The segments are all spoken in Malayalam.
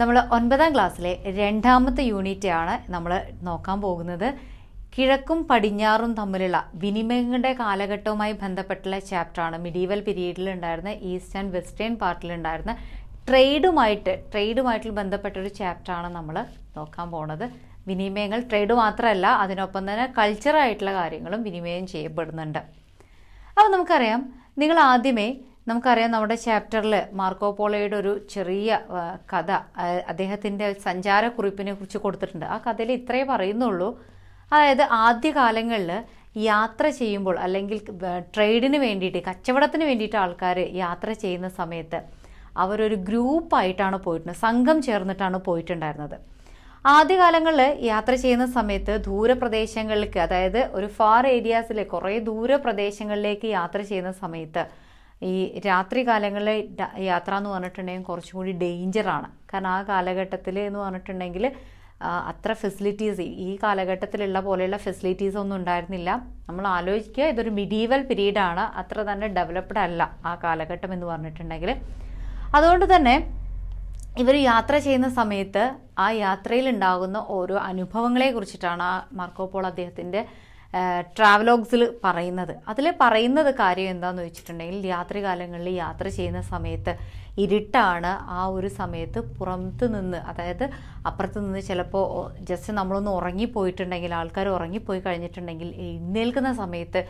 നമ്മൾ ഒൻപതാം ക്ലാസ്സിലെ രണ്ടാമത്തെ യൂണിറ്റ് ആണ് നമ്മൾ നോക്കാൻ പോകുന്നത്. കിഴക്കും പടിഞ്ഞാറും തമ്മിലുള്ള വിനിമയങ്ങളുടെ കാലഘട്ടവുമായി ബന്ധപ്പെട്ടുള്ള ചാപ്റ്ററാണ്. മിഡീവൽ പീരീഡിൽ ഉണ്ടായിരുന്ന ഈസ്റ്റ് ആൻഡ് വെസ്റ്റേൺ പാർട്ടിലുണ്ടായിരുന്ന ട്രേഡുമായിട്ട് ട്രേഡുമായിട്ട് ബന്ധപ്പെട്ട ഒരു ചാപ്റ്ററാണ് നമ്മൾ നോക്കാൻ പോണത്. വിനിമയങ്ങൾ ട്രേഡ് മാത്രമല്ല അതിനൊപ്പം തന്നെ കൾച്ചറായിട്ടുള്ള കാര്യങ്ങളും വിനിമയം ചെയ്യപ്പെടുന്നുണ്ട്. അപ്പോൾ നമുക്കറിയാം നിങ്ങൾ ആദ്യമേ നമുക്കറിയാം നമ്മുടെ ചാപ്റ്ററിൽ മാർക്കോ പോളോയുടെ ഒരു ചെറിയ കഥ അദ്ദേഹത്തിന്റെ സഞ്ചാരക്കുറിപ്പിനെ കുറിച്ച് കൊടുത്തിട്ടുണ്ട്. ആ കഥയിൽ ഇത്രയേ പറയുന്നുള്ളൂ. അതായത് ആദ്യകാലങ്ങളിൽ യാത്ര ചെയ്യുമ്പോൾ അല്ലെങ്കിൽ ട്രേഡിന് വേണ്ടിയിട്ട് കച്ചവടത്തിന് വേണ്ടിയിട്ട് ആൾക്കാർ യാത്ര ചെയ്യുന്ന സമയത്ത് അവരൊരു ഗ്രൂപ്പായിട്ടാണ് പോയിട്ടുണ്ട് സംഘം ചേർന്നിട്ടാണ് പോയിട്ടുണ്ടായിരുന്നത്. ആദ്യകാലങ്ങളിൽ യാത്ര ചെയ്യുന്ന സമയത്ത് ദൂരപ്രദേശങ്ങളിലേക്ക് അതായത് ഒരു ഫാർ ഏരിയാസിലെ കുറേ ദൂരപ്രദേശങ്ങളിലേക്ക് യാത്ര ചെയ്യുന്ന സമയത്ത് ഈ രാത്രി കാലങ്ങളിലെ യാത്ര എന്ന് പറഞ്ഞിട്ടുണ്ടെങ്കിൽ കുറച്ചും കൂടി ഡേഞ്ചറാണ് കാരണം ആ കാലഘട്ടത്തിൽ എന്ന് പറഞ്ഞിട്ടുണ്ടെങ്കിൽ അത്ര ഫെസിലിറ്റീസ് ഈ കാലഘട്ടത്തിലുള്ള പോലെയുള്ള ഫെസിലിറ്റീസ് ഒന്നും ഉണ്ടായിരുന്നില്ല. നമ്മൾ ആലോചിക്കുക ഇതൊരു മിഡീവൽ പീരീഡാണ് അത്ര തന്നെ ഡെവലപ്ഡ് അല്ല ആ കാലഘട്ടം എന്ന് പറഞ്ഞിട്ടുണ്ടെങ്കിൽ. അതുകൊണ്ട് തന്നെ ഇവർ യാത്ര ചെയ്യുന്ന സമയത്ത് ആ യാത്രയിൽ ഉണ്ടാകുന്ന ഓരോ അനുഭവങ്ങളെ കുറിച്ചിട്ടാണ് ആ മാർക്കോ പോൾ അദ്ദേഹത്തിന്റെ ട്രാവലോഗ്സിൽ പറയുന്നത്. അതിൽ പറയുന്നത് കാര്യം എന്താണെന്ന് വെച്ചിട്ടുണ്ടെങ്കിൽ രാത്രികാലങ്ങളിൽ യാത്ര ചെയ്യുന്ന സമയത്ത് ഇരുട്ടാണ് ആ ഒരു സമയത്ത് പുറത്ത് നിന്ന് അതായത് അപ്പുറത്ത് നിന്ന് ചിലപ്പോൾ ജസ്റ്റ് നമ്മളൊന്ന് ഉറങ്ങിപ്പോയിട്ടുണ്ടെങ്കിൽ ആൾക്കാർ ഉറങ്ങിപ്പോയി കഴിഞ്ഞിട്ടുണ്ടെങ്കിൽ എഴുന്നേൽക്കുന്ന സമയത്ത്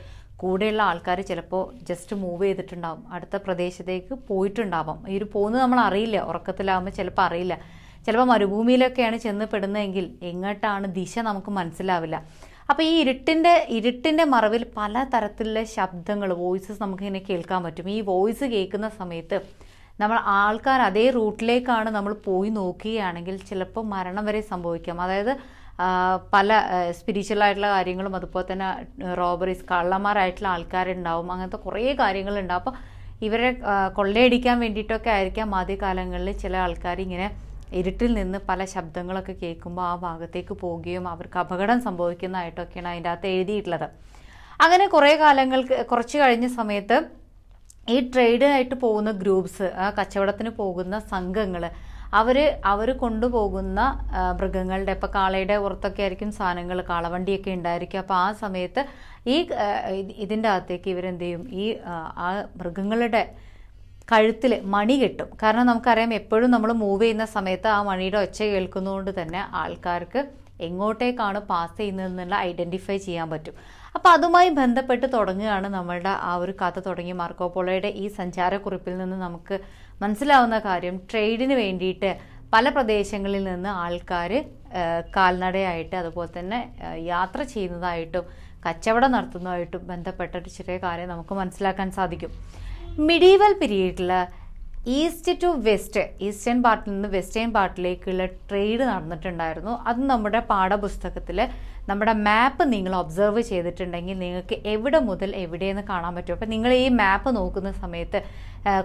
കൂടെയുള്ള ആൾക്കാർ ചിലപ്പോൾ ജസ്റ്റ് മൂവ് ചെയ്തിട്ടുണ്ടാവും. അടുത്ത പ്രദേശത്തേക്ക് പോയിട്ടുണ്ടാവാം. ഈ ഒരു പോകുന്നത് നമ്മൾ അറിയില്ല. ഉറക്കത്തിലാകുമ്പോൾ ചിലപ്പോൾ അറിയില്ല. ചിലപ്പോൾ മരുഭൂമിയിലൊക്കെയാണ് ചെന്ന് പെടുന്നതെങ്കിൽ എങ്ങോട്ടാണ് ദിശ നമുക്ക് മനസ്സിലാവില്ല. അപ്പോൾ ഈ ഇരുട്ടിന്റെ ഇരുട്ടിന്റെ മറവിൽ പല തരത്തിലുള്ള ശബ്ദങ്ങൾ വോയിസസ് നമുക്കിങ്ങനെ കേൾക്കാൻ പറ്റും. ഈ വോയിസ് കേൾക്കുന്ന സമയത്ത് നമ്മൾ ആൾക്കാർ അതേ റൂട്ടിലേക്കാണ് നമ്മൾ പോയി നോക്കുകയാണെങ്കിൽ ചിലപ്പോൾ മരണം വരെ സംഭവിക്കാം. അതായത് പല സ്പിരിച്വൽ ആയിട്ടുള്ള കാര്യങ്ങളും അതുപോലെ തന്നെ റോബറീസ് കള്ളന്മാരായിട്ടുള്ള ആൾക്കാരുണ്ടാവും. അങ്ങനത്തെ കുറേ കാര്യങ്ങളുണ്ടാവും. അപ്പോൾ ഇവരെ കൊള്ളയടിക്കാൻ വേണ്ടിയിട്ടൊക്കെ ആയിരിക്കാം ആദ്യകാലങ്ങളിൽ ചില ആൾക്കാർ ഇങ്ങനെ ഇരുട്ടിൽ നിന്ന് പല ശബ്ദങ്ങളൊക്കെ കേൾക്കുമ്പോൾ ആ ഭാഗത്തേക്ക് പോവുകയും അവർക്ക് അപകടം സംഭവിക്കുന്നതായിട്ടൊക്കെയാണ് അതിന്റെ അകത്ത് എഴുതിയിട്ടുള്ളത്. അങ്ങനെ കുറേ കാലങ്ങൾക്ക് കുറച്ച് കഴിഞ്ഞ സമയത്ത് ഈ ട്രേഡ് ആയിട്ട് പോകുന്ന ഗ്രൂപ്പ്സ് ആ കച്ചവടത്തിന് പോകുന്ന സംഘങ്ങൾ അവർ അവർ കൊണ്ടുപോകുന്ന മൃഗങ്ങളുടെ ഇപ്പോൾ കാളയുടെ പുറത്തൊക്കെ ആയിരിക്കും സാധനങ്ങൾ കാളവണ്ടിയൊക്കെ ഉണ്ടായിരിക്കും. അപ്പോൾ ആ സമയത്ത് ഈ ഇതിന്റെ അകത്തേക്ക് ഇവരെന്ത് ചെയ്യും? ഈ ആ മൃഗങ്ങളുടെ കഴുത്തിൽ മണി കിട്ടും. കാരണം നമുക്കറിയാം എപ്പോഴും നമ്മൾ മൂവ് ചെയ്യുന്ന സമയത്ത് ആ മണിയുടെ ഒച്ച കേൾക്കുന്നതുകൊണ്ട് തന്നെ ആൾക്കാർക്ക് എങ്ങോട്ടേക്കാണ് പാസ് ചെയ്യുന്നതെന്നുള്ള ഐഡന്റിഫൈ ചെയ്യാൻ പറ്റും. അപ്പോൾ അതുമായി ബന്ധപ്പെട്ട് തുടങ്ങുകയാണ് നമ്മളുടെ ആ ഒരു കഥ തുടങ്ങി മാർക്കോപോളോയുടെ ഈ സഞ്ചാരക്കുറിപ്പിൽ നിന്ന് നമുക്ക് മനസ്സിലാവുന്ന കാര്യം. ട്രേഡിന് വേണ്ടിയിട്ട് പല പ്രദേശങ്ങളിൽ നിന്ന് ആൾക്കാർ കാൽനടയായിട്ട് അതുപോലെ തന്നെ യാത്ര ചെയ്യുന്നതായിട്ടും കച്ചവടം നടത്തുന്നതായിട്ടും ബന്ധപ്പെട്ട ഒരു ചെറിയ കാര്യം നമുക്ക് മനസ്സിലാക്കാൻ സാധിക്കും. മിഡീവൽ പീരീഡിൽ ഈസ്റ്റ് ടു വെസ്റ്റ് ഈസ്റ്റേൺ പാർട്ടിൽ നിന്ന് വെസ്റ്റേൺ പാർട്ടിലേക്കുള്ള ട്രേഡ് നടന്നിട്ടുണ്ടായിരുന്നു. അത് നമ്മുടെ പാഠപുസ്തകത്തിൽ നമ്മുടെ മാപ്പ് നിങ്ങൾ ഒബ്സർവ് ചെയ്തിട്ടുണ്ടെങ്കിൽ നിങ്ങൾക്ക് എവിടെ മുതൽ എവിടെയെന്ന് കാണാൻ പറ്റും. അപ്പോൾ നിങ്ങൾ ഈ മാപ്പ് നോക്കുന്ന സമയത്ത്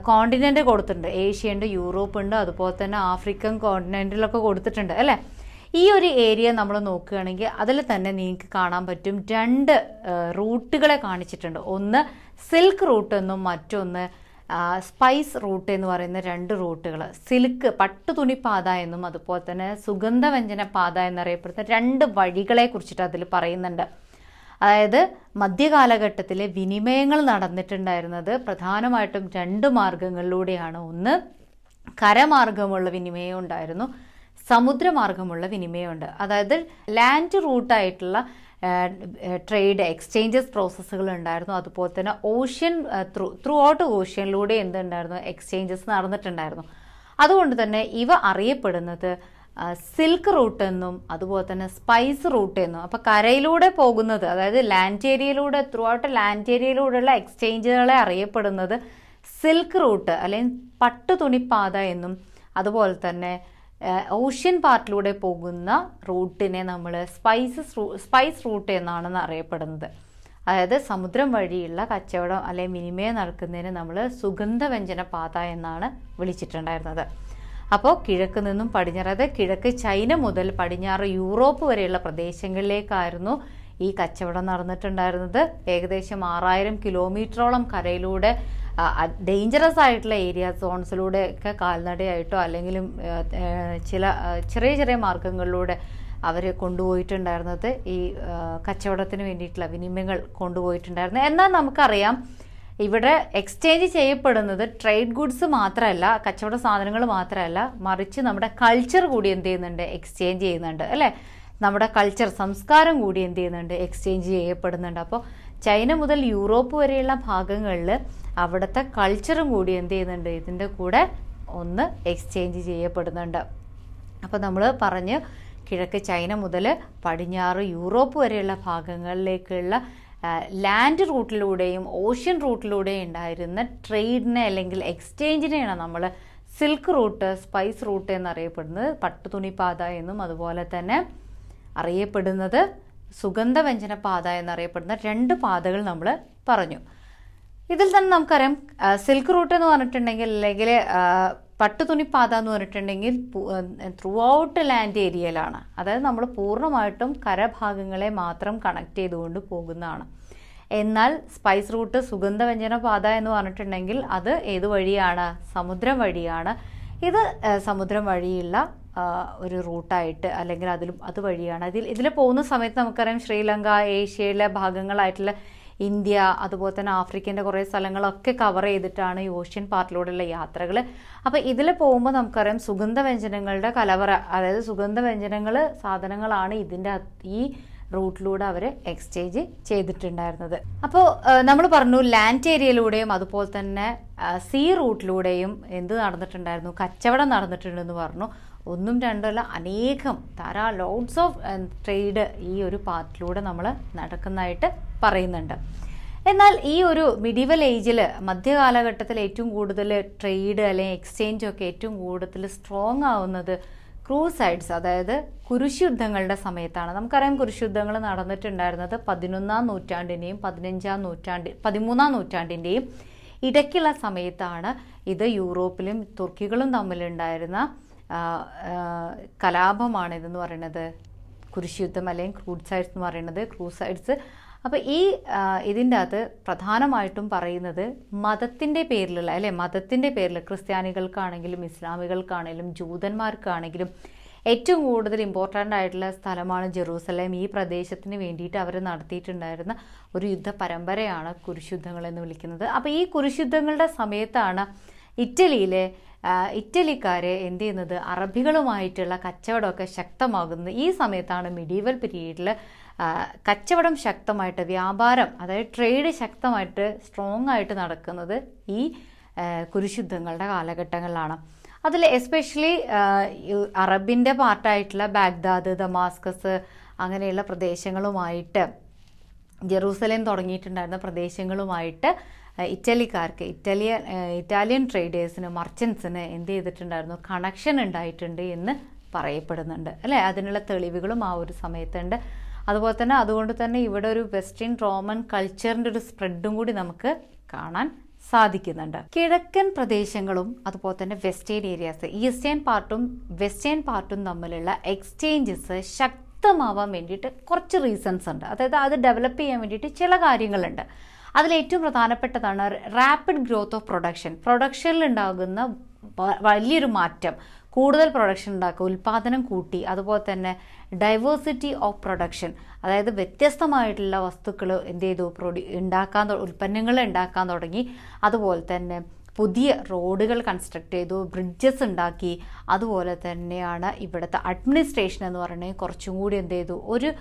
കോണ്ടിനെന്റ് കൊടുത്തിട്ടുണ്ട്. ഏഷ്യ ഉണ്ട് യൂറോപ്പ് ഉണ്ട് അതുപോലെ തന്നെ ആഫ്രിക്കൻ കോണ്ടിനെന്റിലൊക്കെ കൊടുത്തിട്ടുണ്ട് അല്ലേ? ഈ ഒരു ഏരിയ നമ്മൾ നോക്കുകയാണെങ്കിൽ അതിൽ തന്നെ നിങ്ങൾക്ക് കാണാൻ പറ്റും രണ്ട് റൂട്ടുകളെ കാണിച്ചിട്ടുണ്ട്. ഒന്ന് സിൽക്ക് റൂട്ട് എന്നും മറ്റൊന്ന് സ്പൈസ് റൂട്ട് എന്ന് പറയുന്ന രണ്ട് റൂട്ടുകൾ സിൽക്ക് പട്ടുതുണി പാത എന്നും അതുപോലെ തന്നെ സുഗന്ധവ്യഞ്ജന പാത എന്നറിയപ്പെടുന്ന രണ്ട് വഴികളെ കുറിച്ചിട്ട് അതിൽ പറയുന്നുണ്ട്. അതായത് മധ്യകാലഘട്ടത്തിൽ വിനിമയങ്ങൾ നടന്നിട്ടുണ്ടായിരുന്നത് പ്രധാനമായിട്ടും രണ്ട് മാർഗങ്ങളിലൂടെയാണ്. ഒന്ന് കരമാർഗമുള്ള വിനിമയം ഉണ്ടായിരുന്നു. സമുദ്രമാർഗമുള്ള വിനിമയമുണ്ട് അതായത് ലാൻഡ് റൂട്ടായിട്ടുള്ള ട്രേഡ് എക്സ്ചേഞ്ചസ് പ്രോസസ്സുകൾ ഉണ്ടായിരുന്നു. അതുപോലെ തന്നെ ഓഷ്യൻ ത്രൂ ത്രൂ ഔട്ട് ഓഷ്യനിലൂടെ എന്തുണ്ടായിരുന്നു? എക്സ്ചേഞ്ചസ് നടന്നിട്ടുണ്ടായിരുന്നു. അതുകൊണ്ട് തന്നെ ഇവ അറിയപ്പെടുന്നത് സിൽക്ക് റൂട്ട് എന്നും അതുപോലെ തന്നെ സ്പൈസ് റൂട്ട് എന്നും അപ്പോൾ കരയിലൂടെ പോകുന്നത് അതായത് ലാൻഡ് ഏരിയയിലൂടെ ത്രൂ ഔട്ട് ലാൻഡ് ഏരിയയിലൂടെയുള്ള എക്സ്ചേഞ്ചുകളെ അറിയപ്പെടുന്നത് സിൽക്ക് റൂട്ട് അല്ലെങ്കിൽ പട്ടു തുണിപ്പാത എന്നും അതുപോലെ തന്നെ ഓഷ്യൻ പാർട്ടിലൂടെ പോകുന്ന റൂട്ടിനെ നമ്മൾ സ്പൈസസ് സ്പൈസ് റൂട്ട് എന്നാണ് അറിയപ്പെടുന്നത്. അതായത് സമുദ്രം വഴിയുള്ള കച്ചവടം അല്ലെങ്കിൽ വിനിമയം നടക്കുന്നതിന് നമ്മൾ സുഗന്ധവ്യഞ്ജന പാത എന്നാണ് വിളിച്ചിട്ടുണ്ടായിരുന്നത്. അപ്പോൾ കിഴക്ക് നിന്നും പടിഞ്ഞാറ് അതായത് കിഴക്ക് ചൈന മുതൽ പടിഞ്ഞാറ് യൂറോപ്പ് വരെയുള്ള പ്രദേശങ്ങളിലേക്കായിരുന്നു ഈ കച്ചവടം നടന്നിട്ടുണ്ടായിരുന്നത്. ഏകദേശം ആറായിരം കിലോമീറ്ററോളം കരയിലൂടെ ഡേഞ്ചറസ് ആയിട്ടുള്ള ഏരിയ സോൺസിലൂടെ ഒക്കെ കാൽനടയായിട്ടോ ആ, ചില ചെറിയ ചെറിയ മാർഗങ്ങളിലൂടെ അവർ കൊണ്ടുപോയിട്ടുണ്ടായിരുന്നത് ഈ കച്ചവടത്തിന് വേണ്ടിയിട്ടുള്ള വിനിമയങ്ങൾ കൊണ്ടുപോയിട്ടുണ്ടായിരുന്നു. എന്നാൽ നമുക്കറിയാം ഇവിടെ എക്സ്ചേഞ്ച് ചെയ്യപ്പെടുന്നത് ട്രേഡ് ഗുഡ്സ് മാത്രമല്ല കച്ചവട സാധനങ്ങൾ മാത്രമല്ല മറിച്ച് നമ്മുടെ കൾച്ചർ കൂടി എന്ത് ചെയ്യുന്നുണ്ട്? എക്സ്ചേഞ്ച് ചെയ്യുന്നുണ്ട് അല്ലേ? നമ്മുടെ കൾച്ചർ സംസ്കാരം കൂടി എന്ത് ചെയ്യുന്നുണ്ട്? എക്സ്ചേഞ്ച് ചെയ്യപ്പെടുന്നുണ്ട്. അപ്പോൾ ചൈന മുതൽ യൂറോപ്പ് വരെയുള്ള ഭാഗങ്ങളിൽ അവിടുത്തെ കൾച്ചറും കൂടി എന്ത് ചെയ്യുന്നുണ്ട്? ഇതിന്റെ കൂടെ ഒന്ന് എക്സ്ചേഞ്ച് ചെയ്യപ്പെടുന്നുണ്ട്. അപ്പോൾ നമ്മൾ പറഞ്ഞ് കിഴക്ക് ചൈന മുതൽ പടിഞ്ഞാറ് യൂറോപ്പ് വരെയുള്ള ഭാഗങ്ങളിലേക്കുള്ള ലാൻഡ് റൂട്ടിലൂടെയും ഓഷ്യൻ റൂട്ടിലൂടെയും ഉണ്ടായിരുന്ന ട്രേഡിനെ അല്ലെങ്കിൽ എക്സ്ചേഞ്ചിനെയാണ് നമ്മൾ സിൽക്ക് റൂട്ട് സ്പൈസ് റൂട്ട് എന്നറിയപ്പെടുന്നത്. പട്ടുതുണിപ്പാത എന്നും അതുപോലെ തന്നെ അറിയപ്പെടുന്നത്. സുഗന്ധവ്യഞ്ജന പാത എന്നറിയപ്പെടുന്ന രണ്ട് പാതകൾ നമ്മൾ പറഞ്ഞു. ഇതിൽ തന്നെ നമുക്കറിയാം സിൽക്ക് റൂട്ട് എന്ന് പറഞ്ഞിട്ടുണ്ടെങ്കിൽ അല്ലെങ്കിൽ പട്ടുതുണിപ്പാത എന്ന് പറഞ്ഞിട്ടുണ്ടെങ്കിൽ ത്രൂ ഔട്ട് ലാൻഡ് ഏരിയയിലാണ് അതായത് നമ്മൾ പൂർണമായിട്ടും കരഭാഗങ്ങളെ മാത്രം കണക്ട് ചെയ്തുകൊണ്ട് പോകുന്നതാണ്. എന്നാൽ സ്പൈസ് റൂട്ട് സുഗന്ധവ്യഞ്ജന പാത എന്ന് പറഞ്ഞിട്ടുണ്ടെങ്കിൽ അത് ഏത് വഴിയാണ്? സമുദ്രം വഴിയാണ്. ഇത് സമുദ്രം വഴിയുള്ള ഒരു റൂട്ടായിട്ട് അല്ലെങ്കിൽ അതിലും അത് വഴിയാണ്. അതിൽ ഇതിൽ പോകുന്ന സമയത്ത് നമുക്കറിയാം ശ്രീലങ്ക ഏഷ്യയിലെ ഭാഗങ്ങളായിട്ടുള്ള ഇന്ത്യ അതുപോലെ തന്നെ ആഫ്രിക്കന്റെ കുറേ സ്ഥലങ്ങളൊക്കെ കവർ ചെയ്തിട്ടാണ് ഈ ഓഷ്യൻ പാർട്ടിലൂടെയുള്ള യാത്രകൾ അപ്പോൾ ഇതിൽ പോകുമ്പോൾ നമുക്കറിയാം സുഗന്ധവ്യഞ്ജനങ്ങളുടെ കലവറ അതായത് സുഗന്ധവ്യഞ്ജനങ്ങൾ സാധനങ്ങളാണ് ഇതിന്റെ ഈ റൂട്ടിലൂടെ അവർ എക്സ്ചേഞ്ച് ചെയ്തിട്ടുണ്ടായിരുന്നത്. അപ്പോൾ നമ്മൾ പറഞ്ഞു ലാൻഡ് ഏരിയയിലൂടെയും അതുപോലെ തന്നെ സീ റൂട്ടിലൂടെയും എന്ത് നടന്നിട്ടുണ്ടായിരുന്നു കച്ചവടം നടന്നിട്ടുണ്ടെന്ന് പറഞ്ഞു. ഒന്നും രണ്ടല്ല അനേകം ധാരാ ലോഡ്സ് ഓഫ് ട്രേഡ് ഈ ഒരു പാർട്ടിലൂടെ നമ്മൾ നടക്കുന്നതായിട്ട് പറയുന്നുണ്ട്. എന്നാൽ ഈ ഒരു മിഡിവൽ ഏജിൽ മധ്യകാലഘട്ടത്തിൽ ഏറ്റവും കൂടുതൽ ട്രേഡ് അല്ലെങ്കിൽ എക്സ്ചേഞ്ച് ഒക്കെ ഏറ്റവും കൂടുതൽ സ്ട്രോങ് ആവുന്നത് ക്രൂസൈഡ്സ് അതായത് കുരിശുദ്ധങ്ങളുടെ സമയത്താണ്. നമുക്കറിയാം കുരിശുദ്ധങ്ങൾ നടന്നിട്ടുണ്ടായിരുന്നത് പതിനൊന്നാം നൂറ്റാണ്ടിന്റെയും പതിനഞ്ചാം നൂറ്റാണ്ട് പതിമൂന്നാം നൂറ്റാണ്ടിന്റെയും ഇടയ്ക്കുള്ള സമയത്താണ് ഇത് യൂറോപ്പിലും തുർക്കികളും തമ്മിലുണ്ടായിരുന്ന കലാപമാണ് ഇതെന്ന് പറയുന്നത്. കുരിശുദ്ധം അല്ലെങ്കിൽ ക്രൂസൈഡ്സ് എന്ന് പറയുന്നത് ക്രൂസൈഡ്സ്. അപ്പോൾ ഈ ഇതിന്റെ അകത്ത് പ്രധാനമായിട്ടും പറയുന്നത് മതത്തിന്റെ പേരിലുള്ള അല്ലെ? മതത്തിന്റെ പേരിൽ ക്രിസ്ത്യാനികൾക്കാണെങ്കിലും ഇസ്ലാമികൾക്കാണെങ്കിലും ജൂതന്മാർക്കാണെങ്കിലും ഏറ്റവും കൂടുതൽ ഇമ്പോർട്ടന്റ് ആയിട്ടുള്ള സ്ഥലമാണ് ജെറൂസലേം. ഈ പ്രദേശത്തിന് വേണ്ടിയിട്ട് അവർ നടത്തിയിട്ടുണ്ടായിരുന്ന ഒരു യുദ്ധ പരമ്പരയാണ് കുരിശുദ്ധങ്ങൾ എന്ന് വിളിക്കുന്നത്. അപ്പോൾ ഈ കുരിശുദ്ധങ്ങളുടെ സമയത്താണ് ഇറ്റലിയിലെ ഇറ്റലിക്കാർ എന്ത് ചെയ്യുന്നത്? അറബികളുമായിട്ടുള്ള കച്ചവടമൊക്കെ ശക്തമാകുന്നത് ഈ സമയത്താണ് മിഡീവൽ പീരീഡിൽ കച്ചവടം ശക്തമായിട്ട് വ്യാപാരം അതായത് ട്രേഡ് ശക്തമായിട്ട് സ്ട്രോങ് ആയിട്ട് നടക്കുന്നത് ഈ കുരിശുദ്ധങ്ങളുടെ കാലഘട്ടങ്ങളിലാണ്. അതിൽ എസ്പെഷ്യലി അറബിന്റെ പാർട്ടായിട്ടുള്ള ബാഗ്ദാദ് ദമാസ്കസ് അങ്ങനെയുള്ള പ്രദേശങ്ങളുമായിട്ട് ജെറൂസലേം തുടങ്ങിയിട്ടുണ്ടായിരുന്ന പ്രദേശങ്ങളുമായിട്ട് ഇറ്റലിക്കാർക്ക് ഇറ്റാലിയൻ ഇറ്റാലിയൻ ട്രേഡേഴ്സിന് മർച്ചൻസിന് എന്ത് ചെയ്തിട്ടുണ്ടായിരുന്നു? കണക്ഷൻ ഉണ്ടായിട്ടുണ്ട് എന്ന് പറയപ്പെടുന്നുണ്ട്. അല്ലേ? അതിനുള്ള തെളിവുകളും ആ ഒരു സമയത്തുണ്ട്. അതുപോലെ തന്നെ അതുകൊണ്ട് തന്നെ ഇവിടെ ഒരു വെസ്റ്റേൺ റോമൻ കൾച്ചറിന്റെ ഒരു സ്പ്രെഡും കൂടി നമുക്ക് കാണാൻ സാധിക്കുന്നുണ്ട്. കിഴക്കൻ പ്രദേശങ്ങളും അതുപോലെ തന്നെ വെസ്റ്റേൺ ഏരിയാസ് ഈസ്റ്റേൺ പാർട്ടും വെസ്റ്റേൺ പാർട്ടും തമ്മിലുള്ള എക്സ്ചേഞ്ചസ് ശക്തമാവാൻ വേണ്ടിയിട്ട് കുറച്ച് റീസൺസ് ഉണ്ട്. അതായത് അത് ഡെവലപ്പ് ചെയ്യാൻ വേണ്ടിയിട്ട് ചില കാര്യങ്ങളുണ്ട്. അതിൽ ഏറ്റവും പ്രധാനപ്പെട്ടതാണ് റാപ്പിഡ് ഗ്രോത്ത് ഓഫ് പ്രൊഡക്ഷൻ പ്രൊഡക്ഷനിൽ ഉണ്ടാകുന്ന വലിയൊരു മാറ്റം. കൂടുതൽ പ്രൊഡക്ഷൻ ഉണ്ടാക്കുക ഉൽപ്പാദനം കൂട്ടി അതുപോലെ തന്നെ ഡൈവേഴ്സിറ്റി ഓഫ് പ്രൊഡക്ഷൻ അതായത് വ്യത്യസ്തമായിട്ടുള്ള വസ്തുക്കൾ എന്ത് ചെയ്തു? പ്രൊഡ്യൂ ഉണ്ടാക്കാൻ ഉൽപ്പന്നങ്ങൾ ഉണ്ടാക്കാൻ തുടങ്ങി. അതുപോലെ തന്നെ പുതിയ റോഡുകൾ കൺസ്ട്രക്ട് ചെയ്തു ബ്രിഡ്ജസ് ഉണ്ടാക്കി. അതുപോലെ തന്നെയാണ് ഇവിടുത്തെ അഡ്മിനിസ്ട്രേഷൻ എന്ന് പറയുന്നത് കുറച്ചും കൂടി എന്ത് ചെയ്തു? ഒരു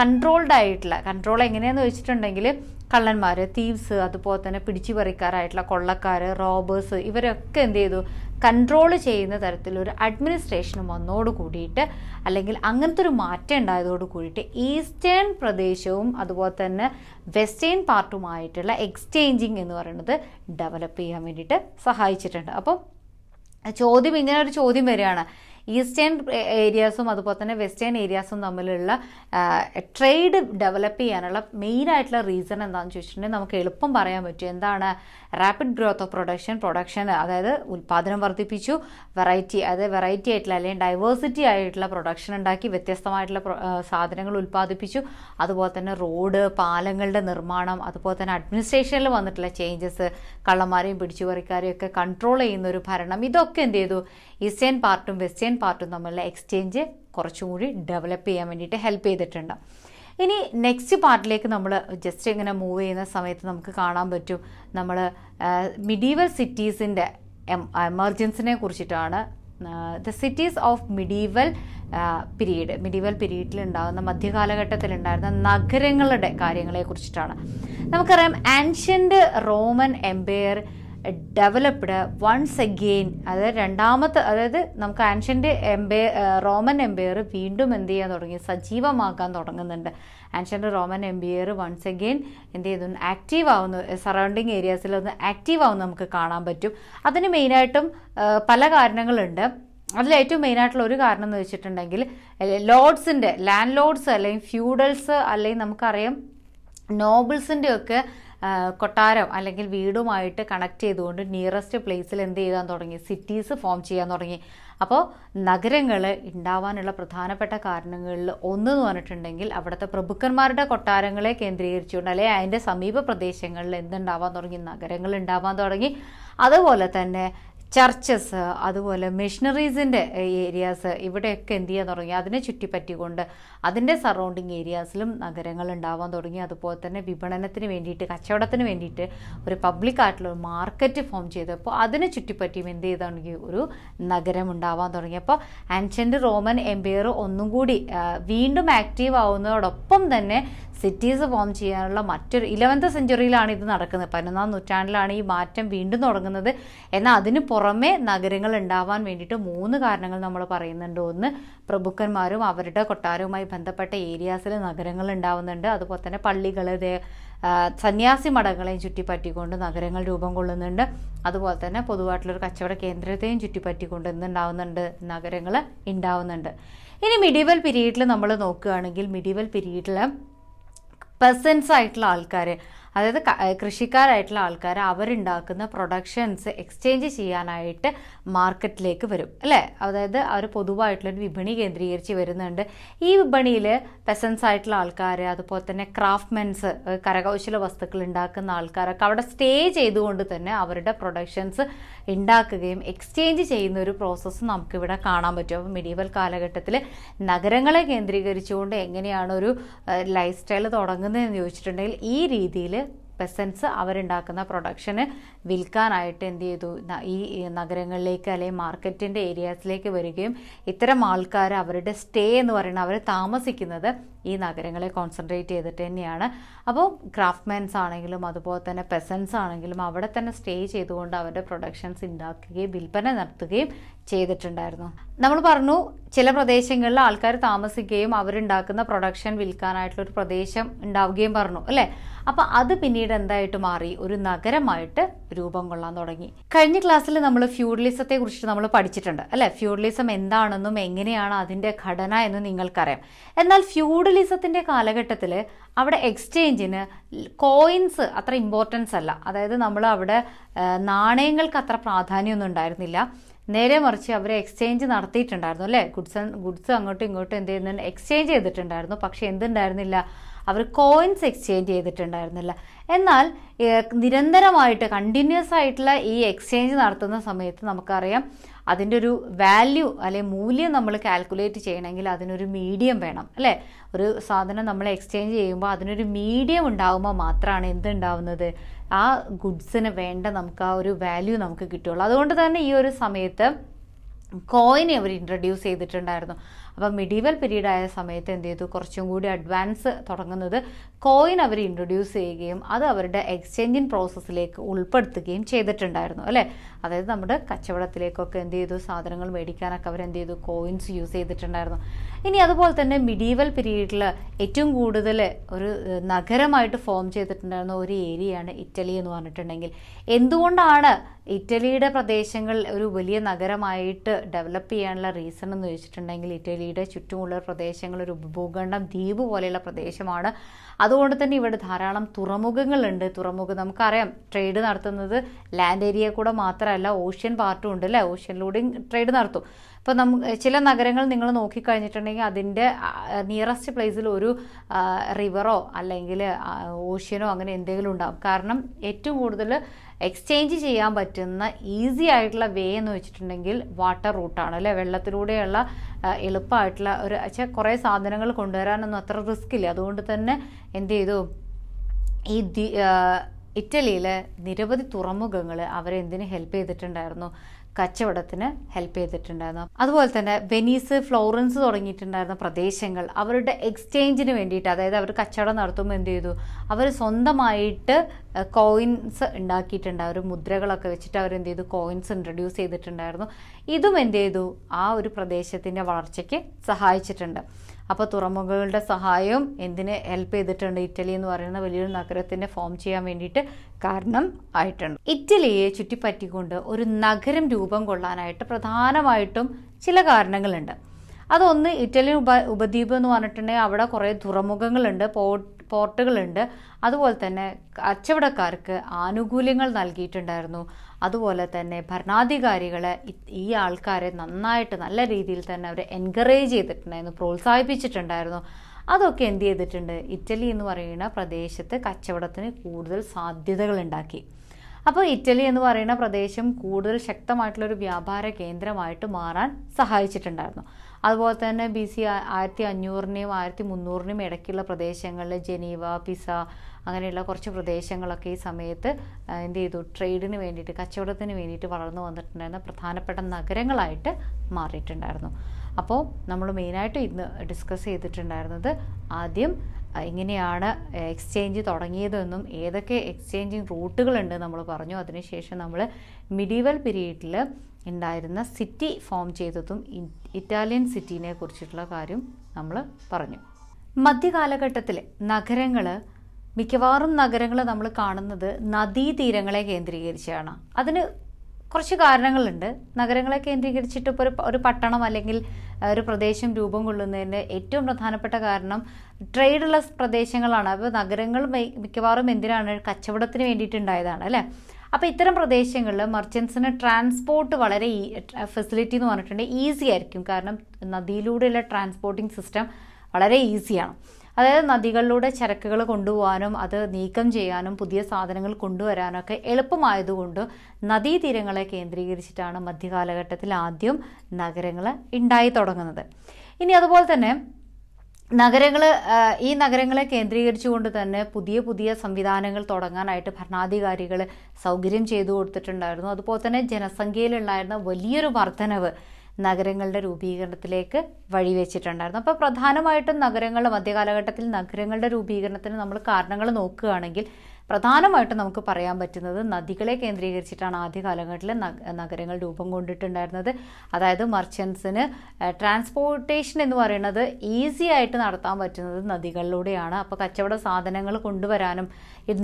കൺട്രോൾഡ് ആയിട്ടുള്ള കൺട്രോൾ എങ്ങനെയാണെന്ന് വെച്ചിട്ടുണ്ടെങ്കിൽ കള്ളന്മാർ തീവ്സ് അതുപോലെ തന്നെ പിടിച്ചു പറിക്കാരായിട്ടുള്ള കൊള്ളക്കാർ റോബേഴ്സ് ഇവരൊക്കെ എന്ത് ചെയ്തു? കൺട്രോൾ ചെയ്യുന്ന തരത്തിലൊരു അഡ്മിനിസ്ട്രേഷനും വന്നോട് കൂടിയിട്ട് അല്ലെങ്കിൽ അങ്ങനത്തെ ഒരു മാറ്റം ഉണ്ടായതോട് കൂടിയിട്ട് ഈസ്റ്റേൺ പ്രദേശവും അതുപോലെ തന്നെ വെസ്റ്റേൺ പാർട്ടുമായിട്ടുള്ള എക്സ്ചേഞ്ചിങ് എന്ന് പറയുന്നത് ഡെവലപ്പ് ചെയ്യാൻ വേണ്ടിയിട്ട് സഹായിച്ചിട്ടുണ്ട്. അപ്പം ചോദ്യം ഇങ്ങനെ ഒരു ചോദ്യം വരികയാണ്. ഈസ്റ്റേൺ ഏരിയാസും അതുപോലെ തന്നെ വെസ്റ്റേൺ ഏരിയാസും തമ്മിലുള്ള ട്രേഡ് ഡെവലപ്പ് ചെയ്യാനുള്ള മെയിൻ ആയിട്ടുള്ള റീസൺ എന്താണെന്ന് ചോദിച്ചിട്ടുണ്ടെങ്കിൽ നമുക്ക് എളുപ്പം പറയാൻ പറ്റും. എന്താണ്? Rapid growth of production production അതായത് ഉൽപ്പാദനം വർദ്ധിപ്പിച്ചു വെറൈറ്റി അതായത് വെറൈറ്റി ആയിട്ടുള്ള അല്ലെങ്കിൽ ഡൈവേഴ്സിറ്റി ആയിട്ടുള്ള പ്രൊഡക്ഷൻ ഉണ്ടാക്കി വ്യത്യസ്തമായിട്ടുള്ള സാധനങ്ങൾ ഉൽപ്പാദിപ്പിച്ചു അതുപോലെ തന്നെ റോഡ് പാലങ്ങളുടെ നിർമ്മാണം അതുപോലെ തന്നെ അഡ്മിനിസ്ട്രേഷനിൽ വന്നിട്ടുള്ള ചേഞ്ചസ് കള്ളന്മാരെയും പിടിച്ചുപറിക്കാരെയും ഒക്കെ കൺട്രോൾ ചെയ്യുന്ന ഒരു ഭരണം. ഇതൊക്കെ എന്ത് ചെയ്തു? ഈസ്റ്റേൺ പാർട്ടും വെസ്റ്റേൺ പാർട്ടും തമ്മിലുള്ള എക്സ്ചേഞ്ച് കുറച്ചും കൂടി ഡെവലപ്പ് ചെയ്യാൻ വേണ്ടിയിട്ട് ഹെൽപ്പ് ചെയ്തിട്ടുണ്ട്. ഇനി നെക്സ്റ്റ് പാർട്ടിലേക്ക് നമ്മൾ ജസ്റ്റ് ഇങ്ങനെ മൂവ് ചെയ്യുന്ന സമയത്ത് നമുക്ക് കാണാൻ പറ്റും. നമ്മൾ മിഡീവൽ സിറ്റീസിന്റെ എമർജൻസിനെ കുറിച്ചിട്ടാണ് the cities of medieval period medieval പീരീഡിൽ ഉണ്ടാകുന്ന മധ്യകാലഘട്ടത്തിൽ ഉണ്ടായിരുന്ന നഗരങ്ങളുടെ കാര്യങ്ങളെ കുറിച്ചിട്ടാണ്. നമുക്കറിയാം ancient Roman empire developed once again അതായത് രണ്ടാമത്തെ അതായത് നമുക്ക് ആൻഷ്യന്റ് എംപയർ റോമൻ എംപയർ വീണ്ടും എന്ത് ചെയ്യാൻ തുടങ്ങി? സജീവമാക്കാൻ തുടങ്ങുന്നുണ്ട്. Ancient Roman empire once again എന്ത് ചെയ്യുന്നു ആക്റ്റീവ് ആവുന്നു. സറൗണ്ടിങ് ഏരിയാസിൽ ഒന്ന് ആക്റ്റീവ് ആവുന്ന നമുക്ക് കാണാൻ പറ്റും. അതിന് മെയിനായിട്ടും പല കാരണങ്ങളുണ്ട്. അതിൽ ഏറ്റവും മെയിനായിട്ടുള്ള ഒരു കാരണം എന്ന് വെച്ചിട്ടുണ്ടെങ്കിൽ ലോഡ്സിന്റെ ലാൻഡ് ലോഡ്സ് അല്ലെങ്കിൽ ഫ്യൂഡൽസ് അല്ലെങ്കിൽ നമുക്കറിയാം നോബിൾസിന്റെ ഒക്കെ കൊട്ടാരം അല്ലെങ്കിൽ വീടുമായിട്ട് കണക്ട് ചെയ്തുകൊണ്ട് നിയറസ്റ്റ് പ്ലേസിൽ എന്ത് ചെയ്യാൻ തുടങ്ങി? സിറ്റീസ് ഫോം ചെയ്യാൻ തുടങ്ങി. അപ്പോൾ നഗരങ്ങൾ ഉണ്ടാവാനുള്ള പ്രധാനപ്പെട്ട കാരണങ്ങളിൽ ഒന്നെന്ന് പറഞ്ഞിട്ടുണ്ടെങ്കിൽ അവിടുത്തെ പ്രഭുക്കന്മാരുടെ കൊട്ടാരങ്ങളെ കേന്ദ്രീകരിച്ചുകൊണ്ട് അല്ലെങ്കിൽ അതിന്റെ സമീപ പ്രദേശങ്ങളിൽ എന്തുണ്ടാവാൻ തുടങ്ങി? നഗരങ്ങൾ ഉണ്ടാവാൻ തുടങ്ങി. അതുപോലെ തന്നെ ചർച്ചസ് അതുപോലെ മിഷണറീസിന്റെ ഏരിയാസ് ഇവിടെയൊക്കെ എന്ത് ചെയ്യാൻ തുടങ്ങി? അതിനെ ചുറ്റിപ്പറ്റിക്കൊണ്ട് അതിന്റെ സറൗണ്ടിങ് ഏരിയാസിലും നഗരങ്ങൾ ഉണ്ടാവാൻ തുടങ്ങി. അതുപോലെ തന്നെ വിപണനത്തിന് വേണ്ടിയിട്ട് കച്ചവടത്തിന് വേണ്ടിയിട്ട് ഒരു പബ്ലിക് ആയിട്ടുള്ള ഒരു മാർക്കറ്റ് ഫോം ചെയ്തപ്പോൾ അതിനെ ചുറ്റിപ്പറ്റിയും എന്ത് തുടങ്ങി ഒരു നഗരം ഉണ്ടാവാൻ തുടങ്ങി. അപ്പോൾ ആൻഷ്യന്റ് റോമൻ എംപയർ ഒന്നും കൂടി വീണ്ടും ആക്റ്റീവ് ആവുന്നതോടൊപ്പം തന്നെ സിറ്റീസ് ഫോം ചെയ്യാനുള്ള മറ്റൊരു ഇലവൻത്ത് സെഞ്ചുറിയിലാണ് ഇത് നടക്കുന്നത്. പതിനൊന്നാം നൂറ്റാണ്ടിലാണ് ഈ മാറ്റം വീണ്ടും തുടങ്ങുന്നത്. എന്നാൽ അതിന് പുറമെ നഗരങ്ങൾ ഉണ്ടാവാൻ വേണ്ടിയിട്ട് മൂന്ന് കാരണങ്ങൾ നമ്മൾ പറയുന്നുണ്ട്. ഒന്ന് പ്രഭുക്കന്മാരും അവരുടെ കൊട്ടാരവുമായി ബന്ധപ്പെട്ട ഏരിയാസിൽ നഗരങ്ങൾ ഉണ്ടാവുന്നുണ്ട്. അതുപോലെ തന്നെ പള്ളികൾ സന്യാസി മഠങ്ങളെയും ചുറ്റിപ്പറ്റിക്കൊണ്ട് നഗരങ്ങൾ രൂപം കൊള്ളുന്നുണ്ട്. അതുപോലെ തന്നെ പൊതുവായിട്ടുള്ളൊരു കച്ചവട കേന്ദ്രത്തെയും ചുറ്റിപ്പറ്റിക്കൊണ്ട് എന്തുണ്ടാവുന്നുണ്ട് നഗരങ്ങൾ ഉണ്ടാവുന്നുണ്ട്. ഇനി മിഡീവൽ പീരീഡിൽ നമ്മൾ നോക്കുകയാണെങ്കിൽ മിഡീവൽ പീരീഡിൽ പെസൻസ് ആയിട്ടുള്ള ആൾക്കാർ അതായത് കൃഷിക്കാരായിട്ടുള്ള ആൾക്കാർ അവരുണ്ടാക്കുന്ന പ്രൊഡക്ഷൻസ് എക്സ്ചേഞ്ച് ചെയ്യാനായിട്ട് മാർക്കറ്റിലേക്ക് വരും അല്ലേ? അതായത് അവർ പൊതുവായിട്ടുള്ളൊരു വിപണി കേന്ദ്രീകരിച്ച് വരുന്നുണ്ട്. ഈ വിപണിയിൽ പെസൻസ് ആയിട്ടുള്ള ആൾക്കാർ അതുപോലെ തന്നെ ക്രാഫ്റ്റ്മെൻസ് കരകൗശല വസ്തുക്കൾ ഉണ്ടാക്കുന്ന ആൾക്കാരൊക്കെ അവിടെ സ്റ്റേ ചെയ്തുകൊണ്ട് തന്നെ അവരുടെ പ്രൊഡക്ഷൻസ് ഉണ്ടാക്കുകയും എക്സ്ചേഞ്ച് ചെയ്യുന്ന ഒരു പ്രോസസ്സ് നമുക്കിവിടെ കാണാൻ പറ്റും. അപ്പോൾ മിഡീവൽ കാലഘട്ടത്തിൽ നഗരങ്ങളെ കേന്ദ്രീകരിച്ചുകൊണ്ട് എങ്ങനെയാണ് ഒരു ലൈഫ് സ്റ്റൈൽ തുടങ്ങുന്നതെന്ന് ചോദിച്ചിട്ടുണ്ടെങ്കിൽ ഈ രീതിയിൽ പെസൻസ് അവരുണ്ടാക്കുന്ന പ്രൊഡക്ഷന് വിൽക്കാനായിട്ട് എന്ത് ചെയ്തു? ഈ നഗരങ്ങളിലേക്ക് അല്ലെങ്കിൽ മാർക്കറ്റിന്റെ ഏരിയാസിലേക്ക് വരികയും ഇത്തരം ആൾക്കാർ അവരുടെ സ്റ്റേ എന്ന് പറയുന്നത് അവർ താമസിക്കുന്നത് ഈ നഗരങ്ങളെ കോൺസെൻട്രേറ്റ് ചെയ്തിട്ട് തന്നെയാണ്. അപ്പോൾ ക്രാഫ്റ്റ്മെൻസ് ആണെങ്കിലും അതുപോലെ തന്നെ പെസൻസ് ആണെങ്കിലും അവിടെ തന്നെ സ്റ്റേ ചെയ്തുകൊണ്ട് അവരുടെ പ്രൊഡക്ഷൻസ് ഉണ്ടാക്കുകയും വിൽപ്പന നടത്തുകയും ചെയ്തിട്ടുണ്ടായിരുന്നു. നമ്മൾ പറഞ്ഞു ചില പ്രദേശങ്ങളിൽ ആൾക്കാർ താമസിക്കുകയും അവരുണ്ടാക്കുന്ന പ്രൊഡക്ഷൻ വിൽക്കാനായിട്ടുള്ള ഒരു പ്രദേശം ഉണ്ടാവുകയും പറഞ്ഞു അല്ലേ? അപ്പം അത് പിന്നീട് എന്തായിട്ട് മാറി? ഒരു നഗരമായിട്ട് രൂപം കൊള്ളാൻ തുടങ്ങി. കഴിഞ്ഞ ക്ലാസ്സിൽ നമ്മൾ ഫ്യൂഡലിസത്തെ കുറിച്ച് നമ്മൾ പഠിച്ചിട്ടുണ്ട് അല്ലെ? ഫ്യൂഡലിസം എന്താണെന്നും എങ്ങനെയാണ് അതിന്റെ ഘടന എന്ന് നിങ്ങൾക്കറിയാം. എന്നാൽ ഫ്യൂഡലിസത്തിന്റെ കാലഘട്ടത്തിൽ അവിടെ എക്സ്ചേഞ്ചിന് കോയിൻസ് അത്ര ഇമ്പോർട്ടൻസ് അല്ല. അതായത് നമ്മൾ അവിടെ നാണയങ്ങൾക്ക് അത്ര പ്രാധാന്യമൊന്നും ഉണ്ടായിരുന്നില്ല. നേരെ മറിച്ച് അവർ എക്സ്ചേഞ്ച് നടത്തിയിട്ടുണ്ടായിരുന്നു അല്ലേ? ഗുഡ്സ് ഗുഡ്സ് അങ്ങോട്ടും ഇങ്ങോട്ടും എന്ത് ചെയ്യുന്നുണ്ട് എക്സ്ചേഞ്ച് ചെയ്തിട്ടുണ്ടായിരുന്നു. പക്ഷെ എന്തുണ്ടായിരുന്നില്ല? അവർ കോയിൻസ് എക്സ്ചേഞ്ച് ചെയ്തിട്ടുണ്ടായിരുന്നില്ല. എന്നാൽ നിരന്തരമായിട്ട് കണ്ടിന്യൂസ് ആയിട്ടുള്ള ഈ എക്സ്ചേഞ്ച് നടത്തുന്ന സമയത്ത് നമുക്കറിയാം അതിന്റെ ഒരു വാല്യൂ അല്ലെ മൂല്യം നമ്മൾ കാൽക്കുലേറ്റ് ചെയ്യണമെങ്കിൽ അതിനൊരു മീഡിയം വേണം അല്ലേ? ഒരു സാധനം നമ്മൾ എക്സ്ചേഞ്ച് ചെയ്യുമ്പോൾ അതിനൊരു മീഡിയം ഉണ്ടാകുമ്പോൾ മാത്രമാണ് എന്തുണ്ടാവുന്നത്? ആ ഗുഡ്സിന് വേണ്ട നമുക്ക് ആ ഒരു വാല്യൂ നമുക്ക് കിട്ടുള്ളൂ. അതുകൊണ്ട് തന്നെ ഈ ഒരു സമയത്ത് കോയിനെ അവർ ഇൻട്രൊഡ്യൂസ് ചെയ്തിട്ടുണ്ടായിരുന്നു. അപ്പം മിഡീവൽ പീരീഡ് ആയ സമയത്ത് എന്ത് ചെയ്തു? കുറച്ചും കൂടി അഡ്വാൻസ് തുടങ്ങുന്നത് കോയിൻ അവർ ഇൻട്രൊഡ്യൂസ് ചെയ്യുകയും അത് അവരുടെ എക്സ്ചേഞ്ചിങ് പ്രോസസ്സിലേക്ക് ഉൾപ്പെടുത്തുകയും ചെയ്തിട്ടുണ്ടായിരുന്നു അല്ലേ? അതായത് നമ്മുടെ കച്ചവടത്തിലേക്കൊക്കെ എന്ത് ചെയ്തു? സാധനങ്ങൾ മേടിക്കാനൊക്കെ അവർ എന്ത് ചെയ്തു? കോയിൻസ് യൂസ് ചെയ്തിട്ടുണ്ടായിരുന്നു. ഇനി അതുപോലെ തന്നെ മിഡീവൽ പീരീഡിൽ ഏറ്റവും കൂടുതൽ ഒരു നഗരമായിട്ട് ഫോം ചെയ്തിട്ടുണ്ടായിരുന്ന ഒരു ഏരിയയാണ് ഇറ്റലി എന്ന് പറഞ്ഞിട്ടുണ്ടെങ്കിൽ. എന്തുകൊണ്ടാണ് ഇറ്റലിയുടെ പ്രദേശങ്ങൾ ഒരു വലിയ നഗരമായിട്ട് ഡെവലപ്പ് ചെയ്യാനുള്ള റീസൺ എന്ന് വെച്ചിട്ടുണ്ടെങ്കിൽ ഇറ്റലിയുടെ ചുറ്റുമുള്ള പ്രദേശങ്ങൾ ഒരു ഭൂഖണ്ഡം ദ്വീപ് പോലെയുള്ള പ്രദേശമാണ്. അതുകൊണ്ട് തന്നെ ഇവിടെ ധാരാളം തുറമുഖങ്ങളുണ്ട്. തുറമുഖം നമുക്കറിയാം ട്രേഡ് നടത്തുന്നത് ലാൻഡ് ഏരിയ കൂടെ മാത്രമല്ല ഓഷ്യൻ പാർട്ടും ഉണ്ട് അല്ലേ? ഓഷ്യനിലൂടെയും ട്രേഡ് നടത്തും. ഇപ്പോൾ നമുക്ക് ചില നഗരങ്ങൾ നിങ്ങൾ നോക്കിക്കഴിഞ്ഞിട്ടുണ്ടെങ്കിൽ അതിന്റെ നിയറസ്റ്റ് പ്ലേസിൽ ഒരു റിവറോ അല്ലെങ്കിൽ ഓഷ്യനോ അങ്ങനെ എന്തെങ്കിലും ഉണ്ടാകും കാരണം ഏറ്റവും കൂടുതൽ എക്സ്ചേഞ്ച് ചെയ്യാൻ പറ്റുന്ന ഈസി ആയിട്ടുള്ള വേ എന്ന് വെച്ചിട്ടുണ്ടെങ്കിൽ വാട്ടർ റൂട്ടാണ് അല്ലേ? വെള്ളത്തിലൂടെയുള്ള എളുപ്പമായിട്ടുള്ള ഒരു പക്ഷേ കുറേ സാധനങ്ങൾ കൊണ്ടുവരാനൊന്നും അത്ര റിസ്ക് ഇല്ല. അതുകൊണ്ട് തന്നെ എന്ത് ചെയ്തു? ഈ ഇറ്റലിയിലെ നിരവധി തുറമുഖങ്ങൾ അവരെ എന്തിനു ഹെൽപ്പ് ചെയ്തിട്ടുണ്ടായിരുന്നു? കച്ചവടത്തിന് ഹെൽപ്പ് ചെയ്തിട്ടുണ്ടായിരുന്നു. അതുപോലെ തന്നെ വെനീസ് ഫ്ലോറൻസ് തുടങ്ങിയിട്ടുണ്ടായിരുന്ന പ്രദേശങ്ങൾ അവരുടെ എക്സ്ചേഞ്ചിന് വേണ്ടിയിട്ട് അതായത് അവർ കച്ചവടം നടത്തുമ്പോൾ എന്ത് ചെയ്തു? അവർ സ്വന്തമായിട്ട് കോയിൻസ് ഉണ്ടാക്കിയിട്ടുണ്ട്. അവർ മുദ്രകളൊക്കെ വെച്ചിട്ട് അവർ എന്ത് ചെയ്തു? കോയിൻസ് ഇൻട്രൊഡ്യൂസ് ചെയ്തിട്ടുണ്ടായിരുന്നു. ഇതും എന്ത് ചെയ്തു? ആ ഒരു പ്രദേശത്തിന്റെ വളർച്ചയ്ക്ക് സഹായിച്ചിട്ടുണ്ട്. അപ്പോൾ തുറമുഖങ്ങളുടെ സഹായവും എന്തിനെ ഹെൽപ്പ് ചെയ്തിട്ടുണ്ട്? ഇറ്റലി എന്ന് പറയുന്ന വലിയൊരു നഗരത്തിനെ ഫോം ചെയ്യാൻ വേണ്ടിയിട്ട് കാരണം ആയിട്ടുണ്ട്. ഇറ്റലിയെ ചുറ്റിപ്പറ്റിക്കൊണ്ട് ഒരു നഗരം രൂപം കൊള്ളാനായിട്ട് പ്രധാനമായിട്ടും ചില കാരണങ്ങളുണ്ട്. അതൊന്ന് ഇറ്റലി ഉപ ഉപദ്വീപ് എന്ന് പറഞ്ഞിട്ടുണ്ടെങ്കിൽ അവിടെ കുറേ തുറമുഖങ്ങളുണ്ട് പോർട്ട് പോർട്ടുകളുണ്ട്. അതുപോലെ തന്നെ കച്ചവടക്കാർക്ക് ആനുകൂല്യങ്ങൾ നൽകിയിട്ടുണ്ടായിരുന്നു. അതുപോലെ തന്നെ ഭരണാധികാരികളെ ഈ ആൾക്കാരെ നന്നായിട്ട് നല്ല രീതിയിൽ തന്നെ അവരെ എൻകറേജ് ചെയ്തിട്ടുണ്ടായിരുന്നു പ്രോത്സാഹിപ്പിച്ചിട്ടുണ്ടായിരുന്നു. അതൊക്കെ എന്ത് ചെയ്തിട്ടുണ്ട്? ഇറ്റലി എന്ന് പറയുന്ന പ്രദേശത്ത് കച്ചവടത്തിന് കൂടുതൽ സാധ്യതകൾ ഉണ്ടാക്കി. അപ്പോൾ ഇറ്റലി എന്ന് പറയുന്ന പ്രദേശം കൂടുതൽ ശക്തമായിട്ടുള്ള ഒരു വ്യാപാര കേന്ദ്രമായിട്ട് മാറാൻ സഹായിച്ചിട്ടുണ്ടായിരുന്നു. അതുപോലെ തന്നെ ബി സി ആയിരത്തി അഞ്ഞൂറിനെയും ആയിരത്തി മുന്നൂറിനെയും ഇടയ്ക്കുള്ള പ്രദേശങ്ങളിൽ ജനീവ പിസ അങ്ങനെയുള്ള കുറച്ച് പ്രദേശങ്ങളൊക്കെ ഈ സമയത്ത് എന്ത് ചെയ്തു? ട്രേഡിന് വേണ്ടിയിട്ട് കച്ചവടത്തിന് വേണ്ടിയിട്ട് വളർന്നു വന്നിട്ടുണ്ടായിരുന്ന പ്രധാനപ്പെട്ട നഗരങ്ങളായിട്ട് മാറിയിട്ടുണ്ടായിരുന്നു. അപ്പോൾ നമ്മൾ മെയിനായിട്ട് ഇന്ന് ഡിസ്കസ് ചെയ്തിട്ടുണ്ടായിരുന്നത് ആദ്യം എങ്ങനെയാണ് എക്സ്ചേഞ്ച് തുടങ്ങിയതെന്നും ഏതൊക്കെ എക്സ്ചേഞ്ചിങ് റൂട്ടുകളുണ്ട് നമ്മൾ പറഞ്ഞു. അതിനുശേഷം നമ്മൾ മിഡീവൽ പീരീഡിൽ ഉണ്ടായിരുന്ന സിറ്റി ഫോം ചെയ്തതും ഇറ്റാലിയൻ സിറ്റീനെ കുറിച്ചിട്ടുള്ള കാര്യം നമ്മൾ പറഞ്ഞു. മധ്യകാലഘട്ടത്തിൽ നഗരങ്ങൾ മിക്കവാറും നഗരങ്ങൾ നമ്മൾ കാണുന്നത് നദീതീരങ്ങളെ കേന്ദ്രീകരിച്ചാണ്. അതിന് കുറച്ച് കാരണങ്ങളുണ്ട്. നഗരങ്ങളെ കേന്ദ്രീകരിച്ചിട്ട് ഇപ്പോൾ ഒരു പട്ടണം അല്ലെങ്കിൽ ഒരു പ്രദേശം രൂപം കൊള്ളുന്നതിന്റെ ഏറ്റവും പ്രധാനപ്പെട്ട കാരണം ട്രേഡുള്ള പ്രദേശങ്ങളാണ്. അപ്പോൾ നഗരങ്ങൾ മിക്കവാറും എന്തിനാണ്? കച്ചവടത്തിന് വേണ്ടിയിട്ടുണ്ടായതാണ് അല്ലേ? അപ്പോൾ ഇത്തരം പ്രദേശങ്ങളിൽ മർച്ചൻസിന് ട്രാൻസ്പോർട്ട് വളരെ ഫെസിലിറ്റി എന്ന് പറഞ്ഞിട്ടുണ്ടെങ്കിൽ ഈസി ആയിരിക്കും. കാരണം നദിയിലൂടെയുള്ള ട്രാൻസ്പോർട്ടിംഗ് സിസ്റ്റം വളരെ ഈസിയാണ്. അതായത് നദികളിലൂടെ ചരക്കുകൾ കൊണ്ടുപോകാനും അത് നീക്കം ചെയ്യാനും പുതിയ സാധനങ്ങൾ കൊണ്ടുവരാനൊക്കെ എളുപ്പമായതുകൊണ്ട് നദീതീരങ്ങളെ കേന്ദ്രീകരിച്ചിട്ടാണ് മധ്യകാലഘട്ടത്തിൽ ആദ്യം നഗരങ്ങൾ ഉണ്ടായി തുടങ്ങുന്നത്. ഇനി അതുപോലെ തന്നെ നഗരങ്ങൾ ഈ നഗരങ്ങളെ കേന്ദ്രീകരിച്ചുകൊണ്ട് തന്നെ പുതിയ പുതിയ സംവിധാനങ്ങൾ തുടങ്ങാനായിട്ട് ഭരണാധികാരികൾ സൗകര്യം ചെയ്തു കൊടുത്തിട്ടുണ്ടായിരുന്നു. അതുപോലെ തന്നെ ജനസംഖ്യയിലുണ്ടായിരുന്ന വലിയൊരു വർധനവ് നഗരങ്ങളുടെ രൂപീകരണത്തിലേക്ക് വഴിവെച്ചിട്ടുണ്ടായിരുന്നു. അപ്പോൾ പ്രധാനമായിട്ടും നഗരങ്ങൾ മധ്യകാലഘട്ടത്തിൽ നഗരങ്ങളുടെ രൂപീകരണത്തിന് നമ്മൾ കാരണങ്ങൾ നോക്കുകയാണെങ്കിൽ പ്രധാനമായിട്ടും നമുക്ക് പറയാൻ പറ്റുന്നത് നദികളെ കേന്ദ്രീകരിച്ചിട്ടാണ് ആദ്യ കാലഘട്ടത്തിൽ നഗരങ്ങൾ രൂപം കൊണ്ടിട്ടുണ്ടായിരുന്നത്. അതായത് മർച്ചൻസിന് ട്രാൻസ്പോർട്ടേഷൻ എന്ന് പറയുന്നത് ഈസി ആയിട്ട് നടത്താൻ പറ്റുന്നത് നദികളിലൂടെയാണ്. അപ്പോൾ കച്ചവട സാധനങ്ങൾ കൊണ്ടുവരാനും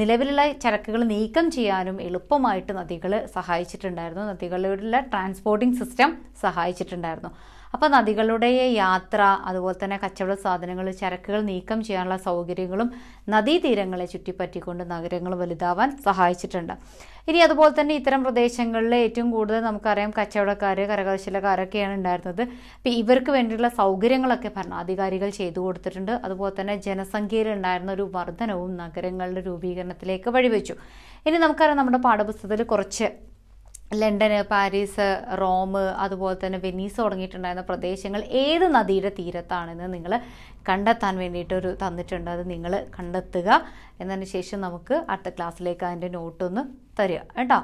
നിലവിലുള്ള ചരക്കുകൾ നീക്കം ചെയ്യാനും എളുപ്പമായിട്ട് നദികൾ സഹായിച്ചിട്ടുണ്ടായിരുന്നു. നദികളിലുള്ള ട്രാൻസ്പോർട്ടിംഗ് സിസ്റ്റം സഹായിച്ചിട്ടുണ്ടായിരുന്നു. അപ്പോൾ നദികളുടെ യാത്ര അതുപോലെ തന്നെ കച്ചവട സാധനങ്ങൾ ചരക്കുകൾ നീക്കം ചെയ്യാനുള്ള സൗകര്യങ്ങളും നദീതീരങ്ങളെ ചുറ്റിപ്പറ്റിക്കൊണ്ട് നഗരങ്ങൾ വലുതാവാൻ സഹായിച്ചിട്ടുണ്ട്. ഇനി അതുപോലെ തന്നെ ഇത്തരം പ്രദേശങ്ങളിൽ ഏറ്റവും കൂടുതൽ നമുക്കറിയാം കച്ചവടക്കാർ കരകൗശലക്കാരൊക്കെയാണ് ഉണ്ടായിരുന്നത്. അപ്പോൾ ഇവർക്ക് വേണ്ടിയുള്ള സൗകര്യങ്ങളൊക്കെ ഭരണാധികാരികൾ ചെയ്തു കൊടുത്തിട്ടുണ്ട്. അതുപോലെ തന്നെ ജനസംഖ്യയിൽ ഉണ്ടായിരുന്ന ഒരു വർധനവും നഗരങ്ങളുടെ രൂപീകരണത്തിലേക്ക് വഴിവെച്ചു. ഇനി നമുക്കറിയാം നമ്മുടെ പാഠപുസ്തകത്തിൽ കുറച്ച് ലണ്ടന് പാരീസ് റോം അതുപോലെ തന്നെ വെനീസ് തുടങ്ങിയിട്ടുണ്ടായിരുന്ന പ്രദേശങ്ങൾ ഏത് നദിയുടെ തീരത്താണെന്ന് നിങ്ങൾ കണ്ടെത്താൻ വേണ്ടിയിട്ട് ഒരു തന്നിട്ടുണ്ട്. അത് നിങ്ങൾ കണ്ടെത്തുക. എന്നതിന് ശേഷം നമുക്ക് അടുത്ത ക്ലാസ്സിലേക്ക് അതിന്റെ നോട്ടൊന്ന് തരിക. കേട്ടോ?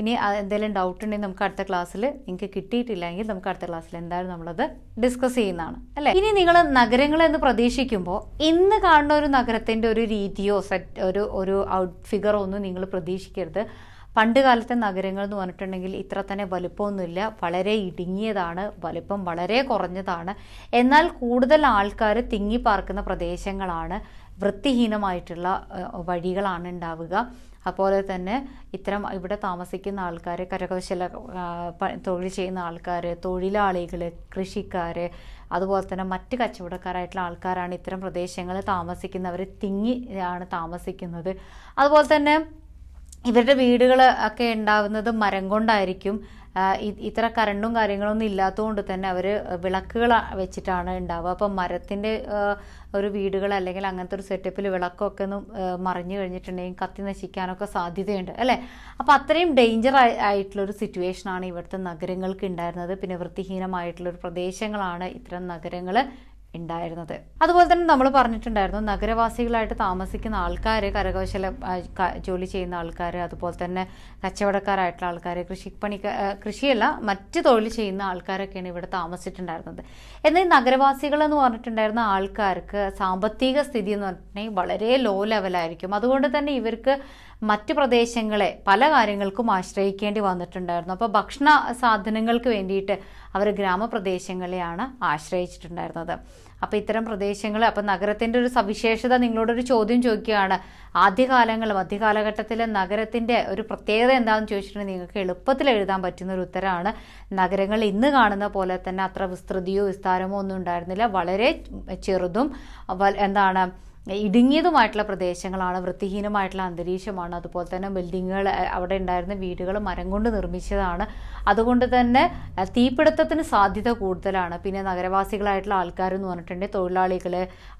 ഇനി എന്തെങ്കിലും ഡൗട്ട് ഉണ്ടെങ്കിൽ നമുക്ക് അടുത്ത ക്ലാസ്സിൽ നിങ്ങൾക്ക് കിട്ടിയിട്ടില്ലെങ്കിൽ നമുക്ക് അടുത്ത ക്ലാസ്സിൽ എന്തായാലും നമ്മളത് ഡിസ്കസ് ചെയ്യുന്നതാണ്. അല്ലേ? ഇനി നിങ്ങൾ നഗരങ്ങൾ എന്ന് പ്രതീക്ഷിക്കുമ്പോൾ ഇന്ന് കാണുന്ന ഒരു നഗരത്തിന്റെ ഒരു രീതിയോ സെറ്റ് ഒരു ഒരു ഔട്ട് ഫിഗറോ ഒന്നും നിങ്ങൾ പ്രതീക്ഷിക്കരുത്. പണ്ട് കാലത്തെ നഗരങ്ങൾ എന്ന് പറഞ്ഞിട്ടുണ്ടെങ്കിൽ ഇത്ര തന്നെ വലുപ്പമൊന്നുമില്ല. വളരെ ഇടുങ്ങിയതാണ്. വലുപ്പം വളരെ കുറഞ്ഞതാണ്. എന്നാൽ കൂടുതൽ ആൾക്കാർ തിങ്ങി പാർക്കുന്ന പ്രദേശങ്ങളാണ്. വൃത്തിഹീനമായിട്ടുള്ള വഴികളാണ് ഉണ്ടാവുക. അതുപോലെ തന്നെ ഇത്തരം ഇവിടെ താമസിക്കുന്ന ആൾക്കാർ കരകൗശല തൊഴിൽ ചെയ്യുന്ന ആൾക്കാർ തൊഴിലാളികൾ കൃഷിക്കാർ അതുപോലെ തന്നെ മറ്റ് കച്ചവടക്കാരായിട്ടുള്ള ആൾക്കാരാണ് ഇത്തരം പ്രദേശങ്ങളിൽ താമസിക്കുന്നവർ. തിങ്ങി ആണ് താമസിക്കുന്നത്. അതുപോലെ തന്നെ ഇവരുടെ വീടുകൾ ഒക്കെ ഉണ്ടാവുന്നത് മരം കൊണ്ടായിരിക്കും. ഇത്ര കറണ്ടും കാര്യങ്ങളൊന്നും ഇല്ലാത്തതുകൊണ്ട് തന്നെ അവർ വിളക്കുകൾ വെച്ചിട്ടാണ് ഉണ്ടാവുക. അപ്പം മരത്തിന്റെ ഒരു വീടുകൾ അല്ലെങ്കിൽ അങ്ങനത്തെ ഒരു സെറ്റപ്പിൽ വിളക്കൊക്കെ ഒന്ന് മറിഞ്ഞു കഴിഞ്ഞിട്ടുണ്ടെങ്കിൽ കത്തി നശിക്കാനൊക്കെ സാധ്യതയുണ്ട് അല്ലേ? അപ്പോൾ അത്രയും ഡേഞ്ചർ ആയിട്ടുള്ളൊരു സിറ്റുവേഷനാണ് ഇവിടുത്തെ നഗരങ്ങൾക്ക് ഉണ്ടായിരുന്നത്. പിന്നെ വൃത്തിഹീനമായിട്ടുള്ളൊരു പ്രദേശങ്ങളാണ് ഇത്തരം നഗരങ്ങൾ ഉണ്ടായിരുന്നത്. അതുപോലെ തന്നെ നമ്മൾ പറഞ്ഞിട്ടുണ്ടായിരുന്നു നഗരവാസികളായിട്ട് താമസിക്കുന്ന ആൾക്കാർ കരകൗശല ജോലി ചെയ്യുന്ന ആൾക്കാർ അതുപോലെ തന്നെ കച്ചവടക്കാരായിട്ടുള്ള ആൾക്കാർ കൃഷിപ്പണി കൃഷിയല്ല മറ്റ് തൊഴിൽ ചെയ്യുന്ന ആൾക്കാരൊക്കെയാണ് ഇവിടെ താമസിച്ചിട്ടുണ്ടായിരുന്നത്. എന്നാൽ നഗരവാസികൾ എന്ന് പറഞ്ഞിട്ടുണ്ടായിരുന്ന ആൾക്കാർക്ക് സാമ്പത്തിക സ്ഥിതി എന്ന് പറഞ്ഞിട്ടുണ്ടെങ്കിൽ വളരെ ലോ ലെവലായിരിക്കും അതുകൊണ്ട് തന്നെ ഇവർക്ക് മറ്റ് പ്രദേശങ്ങളെ പല കാര്യങ്ങൾക്കും ആശ്രയിക്കേണ്ടി വന്നിട്ടുണ്ടായിരുന്നു. അപ്പോൾ ഭക്ഷണ സാധനങ്ങൾക്ക് വേണ്ടിയിട്ട് അവർ ഗ്രാമപ്രദേശങ്ങളെയാണ് ആശ്രയിച്ചിട്ടുണ്ടായിരുന്നത്. അപ്പോൾ ഇത്തരം പ്രദേശങ്ങൾ അപ്പോൾ നഗരത്തിന്റെ ഒരു സവിശേഷത നിങ്ങളോടൊരു ചോദ്യം ചോദിക്കുകയാണ്. ആദ്യകാലങ്ങൾ മധ്യകാലഘട്ടത്തിൽ നഗരത്തിന്റെ ഒരു പ്രത്യേകത എന്താണെന്ന് ചോദിച്ചിട്ടുണ്ടെങ്കിൽ നിങ്ങൾക്ക് എളുപ്പത്തിൽ എഴുതാൻ പറ്റുന്ന ഒരു ഉത്തരമാണ് നഗരങ്ങൾ ഇന്ന് കാണുന്ന പോലെ തന്നെ അത്ര വിസ്തൃതിയോ വിസ്താരമോ ഒന്നും ഉണ്ടായിരുന്നില്ല. വളരെ ചെറുതും എന്താണ് ഇടുങ്ങിയതുമായിട്ടുള്ള പ്രദേശങ്ങളാണ് വൃത്തിഹീനമായിട്ടുള്ള അന്തരീക്ഷമാണ്. അതുപോലെ തന്നെ ബിൽഡിങ്ങുകൾ അവിടെ ഉണ്ടായിരുന്ന വീടുകൾ മരം കൊണ്ട് നിർമ്മിച്ചതാണ്. അതുകൊണ്ട് തന്നെ തീപിടുത്തത്തിന് സാധ്യത കൂടുതലാണ്. പിന്നെ നഗരവാസികളായിട്ടുള്ള ആൾക്കാരെന്ന് പറഞ്ഞിട്ടുണ്ടെങ്കിൽ തൊഴിലാളികൾ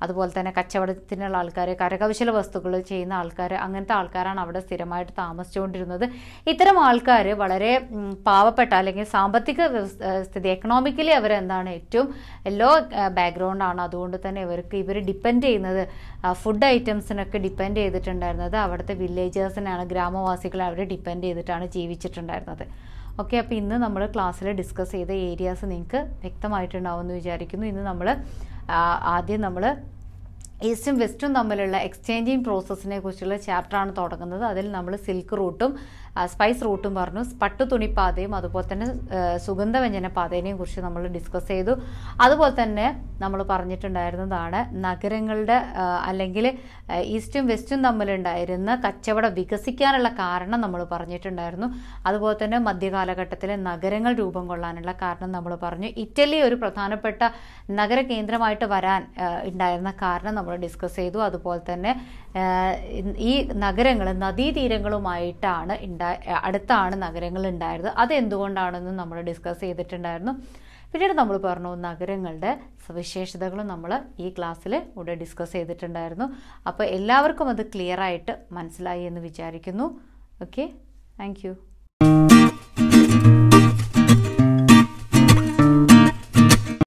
അതുപോലെ തന്നെ കച്ചവടത്തിനുള്ള ആൾക്കാർ കരകൗശല വസ്തുക്കൾ ചെയ്യുന്ന ആൾക്കാർ അങ്ങനത്തെ ആൾക്കാരാണ് അവിടെ സ്ഥിരമായിട്ട് താമസിച്ചുകൊണ്ടിരുന്നത്. ഇത്തരം ആൾക്കാർ വളരെ പാവപ്പെട്ട അല്ലെങ്കിൽ സാമ്പത്തിക സ്ഥിതി എക്കണോമിക്കലി അവരെന്താണ് ഏറ്റവും ലോ ബാക്ക്ഗ്രൗണ്ടാണ് അതുകൊണ്ട് തന്നെ ഇവർക്ക് ഇവർ ഡിപ്പെൻഡ് ചെയ്യുന്നത് ഫുഡ് ഐറ്റംസിനൊക്കെ ഡിപ്പെൻഡ് ചെയ്തിട്ടുണ്ടായിരുന്നത് അവിടുത്തെ വില്ലേജേഴ്സിനാണ് ഗ്രാമവാസികളെ അവർ ഡിപ്പെൻഡ് ചെയ്തിട്ടാണ് ജീവിച്ചിട്ടുണ്ടായിരുന്നത്. ഓക്കെ അപ്പോൾ ഇന്ന് നമ്മൾ ക്ലാസ്സിൽ ഡിസ്കസ് ചെയ്ത ഏരിയാസ് നിങ്ങൾക്ക് വ്യക്തമായിട്ടുണ്ടാവുമെന്ന് വിചാരിക്കുന്നു. ഇന്ന് നമ്മൾ ആദ്യം നമ്മൾ ഈസ്റ്റും വെസ്റ്റും തമ്മിലുള്ള എക്സ്ചേഞ്ചിങ് പ്രോസസ്സിനെ കുറിച്ചുള്ള ചാപ്റ്ററാണ് തുടങ്ങുന്നത്. അതിൽ നമ്മൾ സിൽക്ക് റൂട്ടും സ്പൈസ് റൂട്ടും പറഞ്ഞു. പട്ടു തുണിപ്പാതയും അതുപോലെ തന്നെ സുഗന്ധവ്യഞ്ജന പാതേനെയും കുറിച്ച് നമ്മൾ ഡിസ്കസ് ചെയ്തു. അതുപോലെ തന്നെ നമ്മൾ പറഞ്ഞിട്ടുണ്ടായിരുന്നതാണ് നഗരങ്ങളുടെ അല്ലെങ്കിൽ ഈസ്റ്റും വെസ്റ്റും തമ്മിലുണ്ടായിരുന്ന കച്ചവടം വികസിക്കാനുള്ള കാരണം നമ്മൾ പറഞ്ഞിട്ടുണ്ടായിരുന്നു. അതുപോലെ തന്നെ മധ്യകാലഘട്ടത്തിലെ നഗരങ്ങൾ രൂപം കൊള്ളാനുള്ള കാരണം നമ്മൾ പറഞ്ഞു. ഇറ്റലി ഒരു പ്രധാനപ്പെട്ട നഗര കേന്ദ്രമായിട്ട് വരാൻ ഉണ്ടായിരുന്ന കാരണം നമ്മൾ ഡിസ്കസ് ചെയ്തു. അതുപോലെ തന്നെ ഈ നഗരങ്ങൾ നദീതീരങ്ങളുമായിട്ടാണ് അടുത്താണ് നഗരങ്ങൾ ഉണ്ടായിരുന്നത്. അത് എന്തുകൊണ്ടാണെന്ന് നമ്മൾ ഡിസ്കസ് ചെയ്തിട്ടുണ്ടായിരുന്നു. പിന്നീട് നമ്മൾ പറഞ്ഞു നഗരങ്ങളുടെ സവിശേഷതകളും നമ്മൾ ഈ ക്ലാസ്സിൽ ഇവിടെ ഡിസ്കസ് ചെയ്തിട്ടുണ്ടായിരുന്നു. അപ്പോൾ എല്ലാവർക്കും അത് ക്ലിയർ ആയിട്ട് മനസ്സിലായി എന്ന് വിചാരിക്കുന്നു. Okay thank